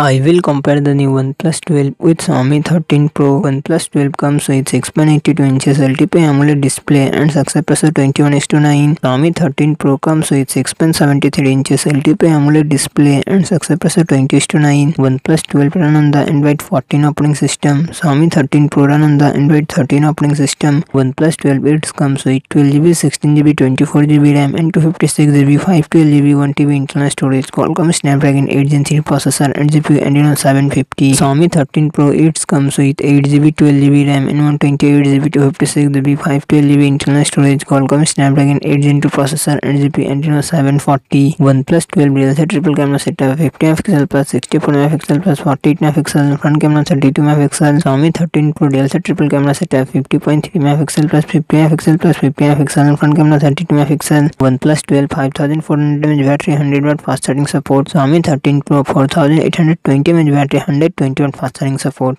I will compare the new OnePlus 12 with Xiaomi 13 Pro. OnePlus 12 comes with 6.82 inches LTP AMOLED display and aspect ratio 21 to 9. Xiaomi 13 Pro comes with 6.73 inches LTP AMOLED display and aspect ratio 20 to 9. OnePlus 12 run on the Android 14 operating system. Xiaomi 13 Pro run on the Android 13 operating system. OnePlus 12 it comes with 12GB, 16GB, 24GB RAM and 256GB, 512GB, 1TB internal storage. Qualcomm Snapdragon 8 Gen 3 processor and CPU Adreno 750. Xiaomi 13 Pro it comes with 8GB, 12GB RAM and 128GB, 256GB, 512GB internal storage. Qualcomm Snapdragon 8 Gen 2 processor and GPU Adreno 740. OnePlus 12 real set triple camera setup 50 MP plus 64 MP plus 48 MP front camera 32 MP. Xiaomi 13 Pro real set triple camera setup 50.3 MP plus 50 MP plus 50 MP front camera 32 MP. OnePlus 12 5400 mAh battery 100 watt fast charging support. Xiaomi 13 Pro 4800 20 mAh battery 120 watt fast charging support